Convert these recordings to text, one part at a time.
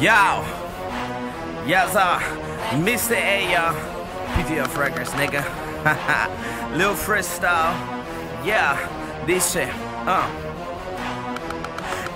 Yo, uh, Mr. A, y'all. PTF Records, nigga. Lil Freestyle. Yeah, dice, uh.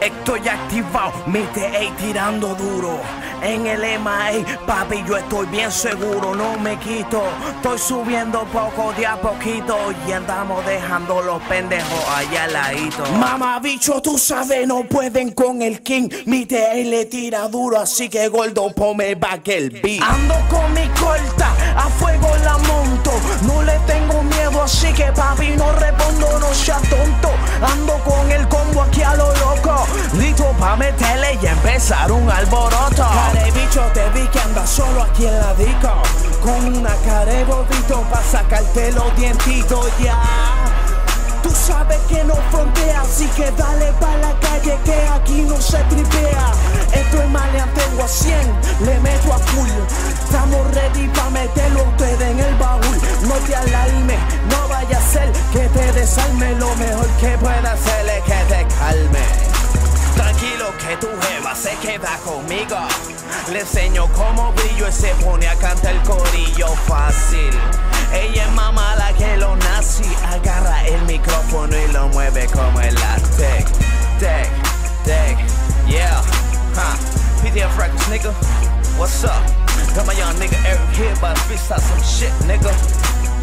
Estoy activado, Mr. A tirando duro. En el MA, papi, yo estoy bien seguro, no me quito. Estoy subiendo poco de a poquito y andamos dejando los pendejos allá al ladito. Mamá bicho, tú sabes, no pueden con el king. Mi TE le tira duro, así que gordo, ponme back el beat. Ando con mi corta, a fuego la monto. No le tengo miedo, así que papi, no respondo, no sea tonto. Ando con el combo aquí a lo loco. Listo pa' meterle y empezar un alboroto. Care bicho, te vi que andas solo aquí en la disco. Con una cara de bobito pa' sacarte los dientitos ya. Tú sabes que no frontea, así que dale pa' la calle que aquí no se tripea. Esto es maleanteo a 100, le meto a full. Estamos ready pa' meterlo ustedes en el baúl. No te alarmes, no vaya a ser que te desarme. Lo mejor que pueda hacer es que te calme. Tranquilo que tu jeva se queda conmigo. Le enseño cómo brillo y se pone a cantar el corillo fácil. Ella es más mala que lo nazi. Agarra el micrófono y lo mueve como el tech, tech, tech, yeah. Huh. PTF Records, nigga. What's up? Got my young nigga Eric here, but freestyle some shit, nigga.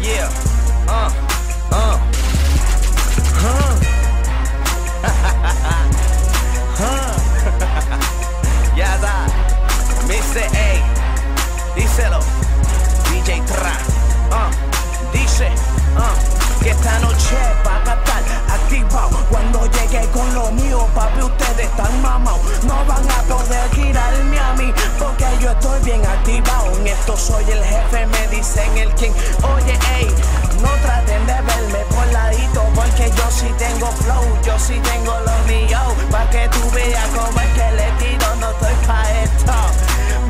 Yeah. Uh. Papi, ustedes están mamados. No van a poder girarme a mí, porque yo estoy bien activado. En esto soy el jefe, me dicen el king. Oye, ey, no traten de verme por ladito, porque yo sí tengo flow, yo sí tengo lo mío. Pa' que tú veas cómo es que le tiro, no estoy pa' esto.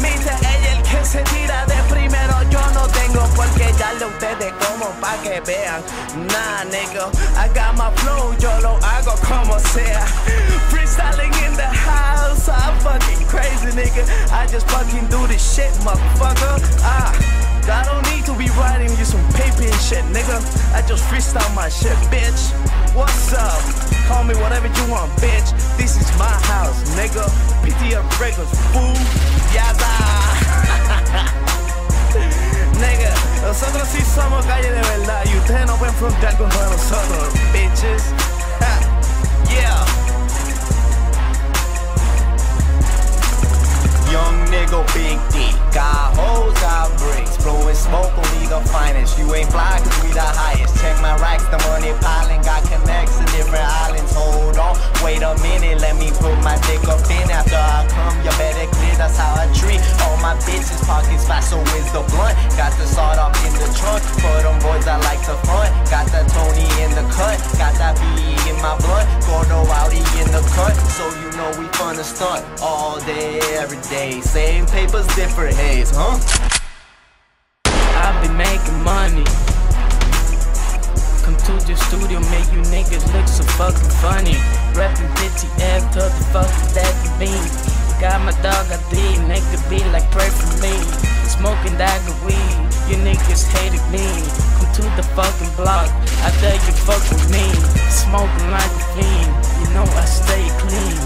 Mite, ella el que se tira de primero, yo no tengo por qué darle a ustedes como pa' que vean. nah, nigga, I got my flow, yo lo hago como sea. I just fucking do this shit, motherfucker. Ah. I don't need to be writing you some paper and shit, nigga. I just freestyle my shit, bitch. What's up? Call me whatever you want, bitch. This is my house, nigga. PTF Records, fool. Yada. nigga, nosotros sí somos calle de verdad. Y ustedes no pueden frontear pockets fat, so is the blunt. Got the sawed off in the trunk. For them boys, I like to front. Got the Tony in the cut. Got that B in my blood. Gordo Audi in the cut. So you know we fun to stunt all day, every day. Same papers, different haze, huh? I've been making money. Come to the studio, make you niggas look so fucking funny. Rapping PTF to the fucking daddy bean. Got my dog a D, nigga be like pray for me. Smoking that weed, you niggas hated me. Come to the fucking block, I dare you fuck with me. Smoking like a fiend, you know I stay clean.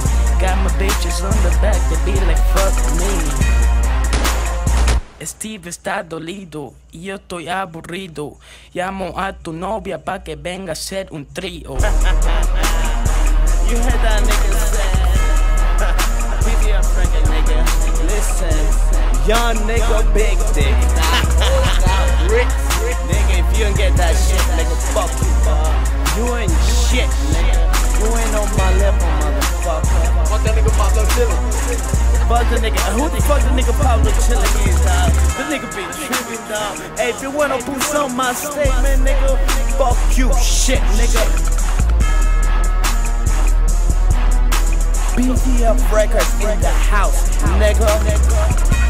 Got my bitches on the back, they be like fuck me. Steve está dolido y yo estoy aburrido. Llamo a tu novia pa' que venga a hacer un trío. You heard that nigga Young nigga, big dick. Rich. Nigga, if you don't get that shit, nigga, fuck you. You ain't shit, nigga. You ain't on my level, motherfucker. Fuck that nigga Pablo Chillin'. Fuck the nigga. Who the fuck the nigga Pablo Chillin' is, dog? The nigga be trippin', dog. Hey, if you wanna boost on my statement, nigga, fuck you, shit, nigga. PTF Records in the house, nigga.